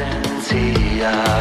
sencilla.